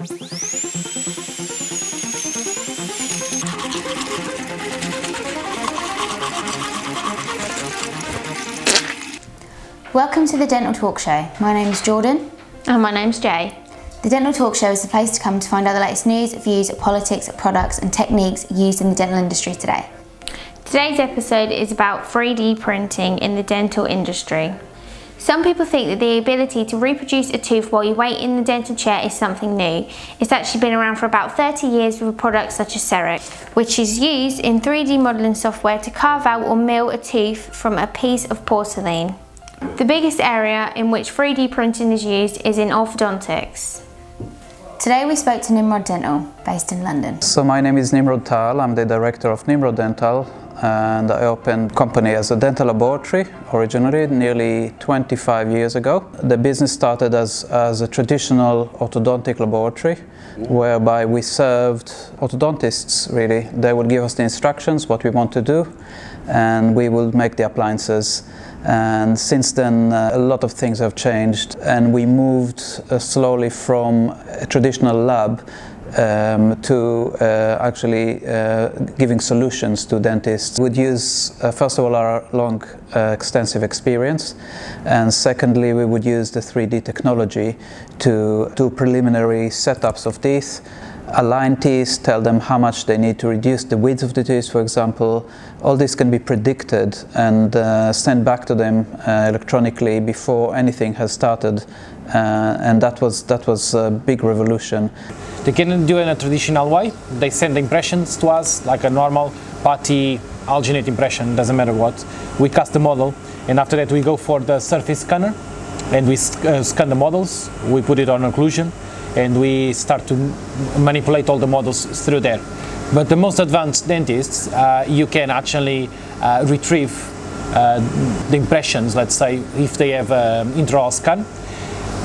Welcome to the Dental Talk Show. My name is Jordan. And my name's Jae. The Dental Talk Show is the place to come to find out the latest news, views, politics, products, and techniques used in the dental industry today. Today's episode is about 3D printing in the dental industry. Some people think that the ability to reproduce a tooth while you wait in the dental chair is something new. It's actually been around for about 30 years with products such as CEREC, which is used in 3D modelling software to carve out or mill a tooth from a piece of porcelain. The biggest area in which 3D printing is used is in orthodontics. Today we spoke to Nimrod Dental, based in London. So my name is Nimrod Tal, I'm the director of Nimrod Dental and I opened company as a dental laboratory originally nearly 25 years ago. The business started as, as a traditional orthodontic laboratory whereby we served orthodontists really. They would give us the instructions, what we want to do and we would make the appliances and since then uh, a lot of things have changed and we moved uh, slowly from a traditional lab um, to uh, actually uh, giving solutions to dentists. We would use, uh, first of all, our long, uh, extensive experience, and secondly, we would use the 3D technology to do preliminary setups of teeth align teeth, tell them how much they need to reduce the width of the teeth, for example. All this can be predicted and uh, sent back to them uh, electronically before anything has started. Uh, and that was, that was a big revolution. They can do it in a traditional way. They send impressions to us like a normal putty alginate impression, doesn't matter what. We cast the model and after that we go for the surface scanner and we uh, scan the models, we put it on occlusion and we start to manipulate all the models through there. But the most advanced dentists, uh, you can actually uh, retrieve uh, the impressions, let's say, if they have an intraoral scan.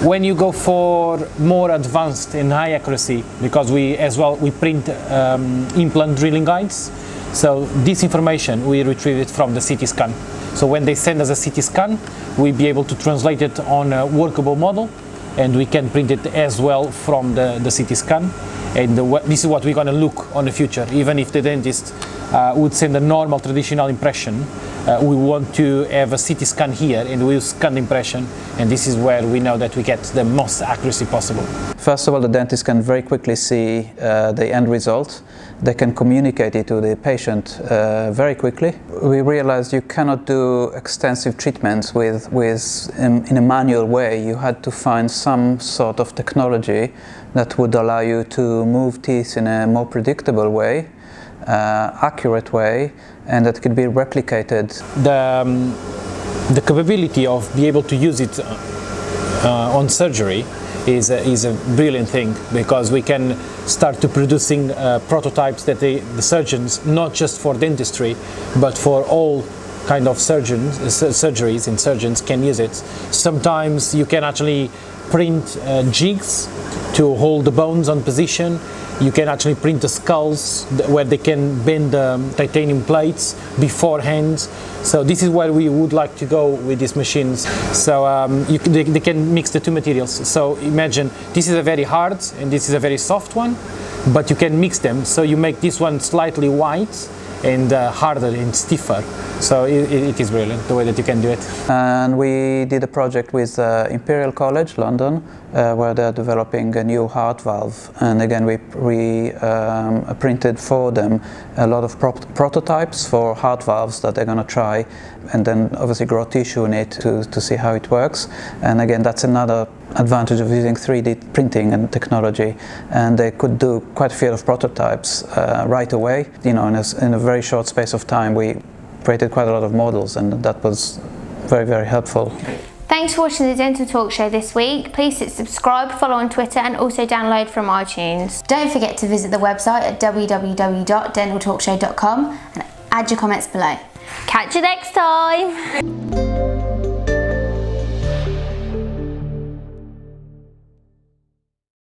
When you go for more advanced and high accuracy, because we as well we print um, implant drilling guides, so this information we retrieve it from the CT scan. So when they send us a CT scan, we be able to translate it on a workable model and we can print it as well from the, the CT scan. And the, this is what we're going to look on the future. Even if the dentist uh, would send a normal traditional impression, uh, we want to have a CT scan here and we'll scan the impression and this is where we know that we get the most accuracy possible. First of all, the dentist can very quickly see uh, the end result. They can communicate it to the patient uh, very quickly. We realized you cannot do extensive treatments with, with in, in a manual way. You had to find some sort of technology that would allow you to move teeth in a more predictable way uh, accurate way and that could be replicated. The, um, the capability of be able to use it uh, on surgery is a, is a brilliant thing because we can start to producing uh, prototypes that they, the surgeons, not just for dentistry, but for all kind of surgeons, surgeries and surgeons can use it. Sometimes you can actually print uh, jigs to hold the bones on position you can actually print the skulls where they can bend um, titanium plates beforehand. So this is where we would like to go with these machines. So um, you, they, they can mix the two materials. So imagine this is a very hard and this is a very soft one, but you can mix them. So you make this one slightly white and uh, harder and stiffer. So it, it is brilliant the way that you can do it. And we did a project with uh, Imperial College London uh, where they're developing a new heart valve. And again, we, um, printed for them a lot of prototypes for heart valves that they're going to try and then obviously grow tissue in it to, to see how it works. And again, that's another advantage of using 3D printing and technology. And they could do quite a few of prototypes uh, right away. You know, in a, in a very short space of time, we created quite a lot of models and that was very, very helpful. Thanks for watching the Dental Talk Show this week. Please hit subscribe, follow on Twitter and also download from iTunes. Don't forget to visit the website at www.dentaltalkshow.com and add your comments below. Catch you next time.